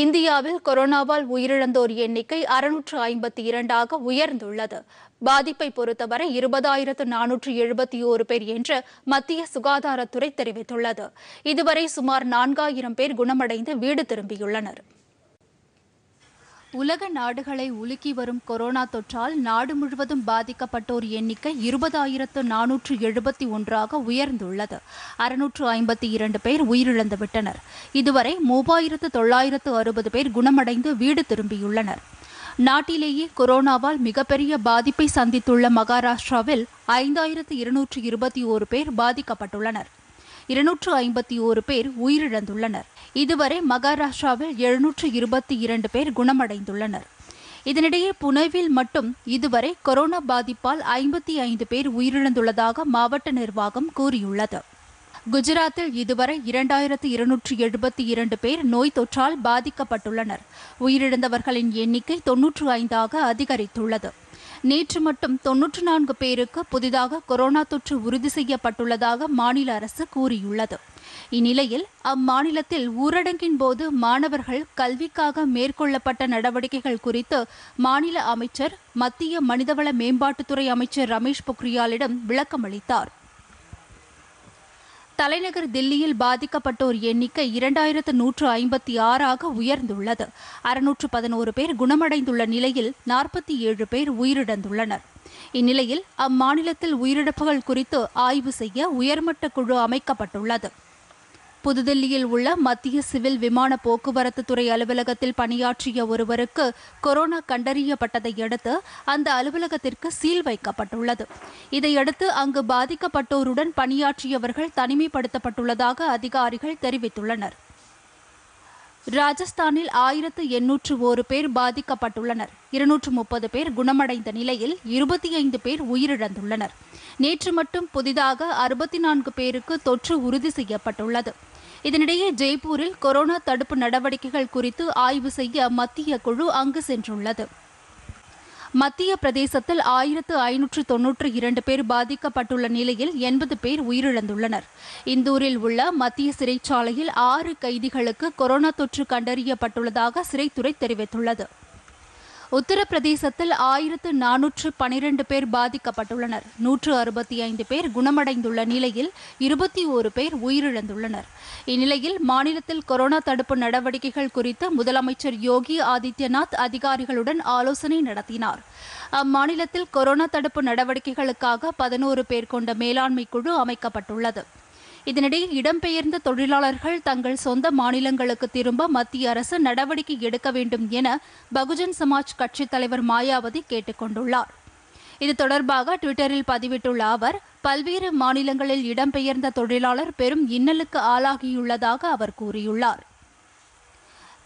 இந்தியாவில் கொரோனாவால் உயிரிழந்தோர் எண்ணிக்கை அறுநூற்று ஐம்பத்தி இரண்டாக உயர்ந்துள்ளது. பாதிப்பை பொறுத்தவரை இருபதாயிரத்து நானூற்று எழுபத்தி ஓரு பேர் என்று மத்திய சுகாதாரத்துறை தெரிவித்துள்ளது. இதுவரை சுமார் நான்காயிரம் பேர் குணமடைந்து வீடு திரும்பியுள்ளனர். உலக நாடுகளை உலுக்கி வரும் கொரோனா தொற்றால் நாடு முழுவதும் பாதிக்கப்பட்டோர் எண்ணிக்கை இருபதாயிரத்து நானூற்று எழுபத்தி ஒன்றாக உயர்ந்துள்ளது. அறுநூற்று ஐம்பத்தி இரண்டு பேர் உயிரிழந்துவிட்டனர். இதுவரை மூவாயிரத்து தொள்ளாயிரத்து அறுபது பேர் குணமடைந்து வீடு திரும்பியுள்ளனர். நாட்டிலேயே கொரோனாவால் மிகப்பெரிய பாதிப்பை சந்தித்துள்ள மகாராஷ்டிராவில் ஐந்தாயிரத்து இருநூற்று இருபத்தி ஓரு பேர் பாதிக்கப்பட்டுள்ளனர். இருநூற்று ஐம்பத்தி ஓரு பேர் உயிரிழந்துள்ளனர். இதுவரை மகாராஷ்டிராவில் எழுநூற்று இருபத்தி இரண்டு பேர் குணமடைந்துள்ளனர். இதனிடையே புனேவில் மட்டும் இதுவரை கொரோனா பாதிப்பால் ஐம்பத்தி ஐந்து பேர் உயிரிழந்துள்ளதாக மாவட்ட நிர்வாகம் கூறியுள்ளது. குஜராத்தில் இதுவரை இரண்டாயிரத்து இருநூற்று எழுபத்தி இரண்டு பேர் நோய் தொற்றால் பாதிக்கப்பட்டுள்ளனர். உயிரிழந்தவர்களின் எண்ணிக்கை தொன்னூற்று ஐந்தாக அதிகரித்துள்ளது. நேற்று மட்டும் தொன்னூற்று நான்கு பேருக்கு புதிதாக கொரோனா தொற்று உறுதி செய்யப்பட்டுள்ளதாக மாநில அரசு கூறியுள்ளது. இந்நிலையில் அம்மாநிலத்தில் ஊரடங்கின் போது மாணவர்கள் கல்விக்காக மேற்கொள்ளப்பட்ட நடவடிக்கைகள் குறித்து மாநில அமைச்சர் மத்திய மனிதவள மேம்பாட்டுத்துறை அமைச்சர் ரமேஷ் பொக்ரியாலிடம் விளக்கமளித்தார். தலைநகர் தில்லியில் பாதிக்கப்பட்டோர் எண்ணிக்கை இரண்டாயிரத்து நூற்று ஐம்பத்தி ஆறாக உயர்ந்துள்ளது. அறுநூற்று பதினோரு பேர் குணமடைந்துள்ள நிலையில் நாற்பத்தி ஏழு பேர் உயிரிழந்துள்ளனர். இந்நிலையில் அம்மாநிலத்தில் உயிரிழப்புகள் குறித்து ஆய்வு செய்ய உயர்மட்ட குழு அமைக்கப்பட்டுள்ளது. புதுதில்லியில் உள்ள மத்திய சிவில் விமான போக்குவரத்து துறை அலுவலகத்தில் பணியாற்றிய ஒருவருக்கு கொரோனா கண்டறியப்பட்டதை அடுத்து அந்த அலுவலகத்திற்கு சீல் வைக்கப்பட்டுள்ளது. இதையடுத்து அங்கு பாதிக்கப்பட்டோருடன் பணியாற்றியவர்கள் தனிமைப்படுத்தப்பட்டுள்ளதாக அதிகாரிகள் தெரிவித்துள்ளனர். ராஜஸ்தானில் ஆயிரத்து எண்ணூற்று ஒரு பேர் பாதிக்கப்பட்டுள்ளனர். இருநூற்று முப்பது பேர் குணமடைந்த நிலையில் இருபத்தி ஐந்து பேர் உயிரிழந்துள்ளனர். நேற்று மட்டும் புதிதாக அறுபத்தி நான்கு பேருக்கு தொற்று உறுதி செய்யப்பட்டுள்ளது. இதனிடையே ஜெய்ப்பூரில் கொரோனா தடுப்பு நடவடிக்கைகள் குறித்து ஆய்வு செய்ய மத்திய குழு அங்கு சென்றுள்ளது. மத்திய பிரதேசத்தில் ஆயிரத்து ஐநூற்று தொன்னூற்று இரண்டு பேர் பாதிக்கப்பட்டுள்ள நிலையில் எண்பது பேர் உயிரிழந்துள்ளனர். இந்தூரில் உள்ள மத்திய சிறைச்சாலையில் ஆறு கைதிகளுக்கு கொரோனா தொற்று கண்டறியப்பட்டுள்ளதாக சிறைத்துறை தெரிவித்துள்ளது. உத்தரப்பிரதேசத்தில் ஆயிரத்து நானூற்று பனிரெண்டு பேர் பாதிக்கப்பட்டுள்ளனர். நூற்று அறுபத்தி ஐந்து பேர் குணமடைந்துள்ள நிலையில் இருபத்தி ஓரு பேர் உயிரிழந்துள்ளனர். இந்நிலையில் மாநிலத்தில் கொரோனா தடுப்பு நடவடிக்கைகள் குறித்து முதலமைச்சர் யோகி ஆதித்யநாத் அதிகாரிகளுடன் ஆலோசனை நடத்தினார். அம்மாநிலத்தில் கொரோனா தடுப்பு நடவடிக்கைகளுக்காக பதினோரு பேர் கொண்ட மேலாண்மை குழு அமைக்கப்பட்டுள்ளது. இதனிடையே இடம்பெயர்ந்த தொழிலாளர்கள் தங்கள் சொந்த மாநிலங்களுக்கு திரும்ப மத்திய அரசு நடவடிக்கை எடுக்க வேண்டும் என பகுஜன் சமாஜ் கட்சித் தலைவர் மாயாவதி கேட்டுக் கொண்டுள்ளார். இது தொடர்பாக டுவிட்டரில் பதிவிட்டுள்ள அவர் பல்வேறு மாநிலங்களில் இடம்பெயர்ந்த தொழிலாளர் பெரும் இன்னலுக்கு ஆளாகியுள்ளதாக அவர் கூறியுள்ளார்.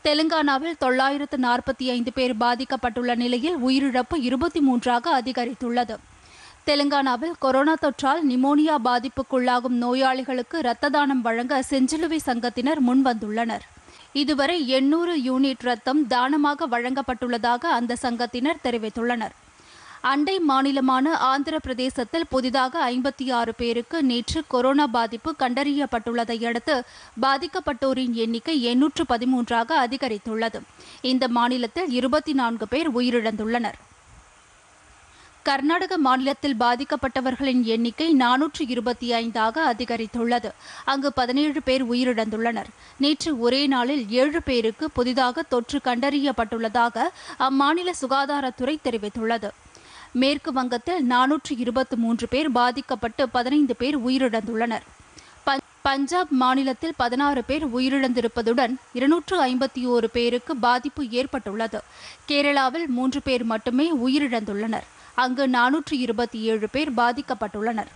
தெலுங்கானாவில் தொள்ளாயிரத்து நாற்பத்தி ஐந்து பேர் பாதிக்கப்பட்டுள்ள நிலையில் உயிரிழப்பு இருபத்தி மூன்றாக அதிகரித்துள்ளது. தெலுங்கானாவில் கொரோனா தொற்றால் நிமோனியா பாதிப்புக்குள்ளாகும் நோயாளிகளுக்கு இரத்த தானம் வழங்க செஞ்சிலுவை சங்கத்தினர் முன்வந்துள்ளனர். இதுவரை எண்ணூறு யூனிட் ரத்தம் தானமாக வழங்கப்பட்டுள்ளதாக அந்த சங்கத்தினர் தெரிவித்துள்ளனர். அண்டை மாநிலமான ஆந்திர பிரதேசத்தில் புதிதாக ஐம்பத்தி ஆறு பேருக்கு நேற்று கொரோனா பாதிப்பு கண்டறியப்பட்டுள்ளதை அடுத்து பாதிக்கப்பட்டோரின் எண்ணிக்கை எண்ணூற்று பதிமூன்றாக அதிகரித்துள்ளது. இந்த மாநிலத்தில் இருபத்தி நான்கு பேர் உயிரிழந்துள்ளனர். கர்நாடக மாநிலத்தில் பாதிக்கப்பட்டவர்களின் எண்ணிக்கை நானூற்று இருபத்தி ஐந்தாக அதிகரித்துள்ளது. அங்கு பதினேழு பேர் உயிரிழந்துள்ளனர். நேற்று ஒரே நாளில் ஏழு பேருக்கு புதிதாக தொற்று கண்டறியப்பட்டுள்ளதாக அம்மாநில சுகாதாரத்துறை தெரிவித்துள்ளது. மேற்கு வங்கத்தில் நானூற்று இருபத்தி மூன்று பேர் பாதிக்கப்பட்டு பதினைந்து பேர் உயிரிழந்துள்ளனர். பஞ்சாப் மாநிலத்தில் பதினாறு பேர் உயிரிழந்திருப்பதுடன் இருநூற்று ஐம்பத்தி ஓரு பேருக்கு பாதிப்பு ஏற்பட்டுள்ளது. கேரளாவில் மூன்று பேர் மட்டுமே உயிரிழந்துள்ளனர். அங்கு நானூற்று இருபத்தி ஏழு பேர் பாதிக்கப்பட்டுள்ளனர்.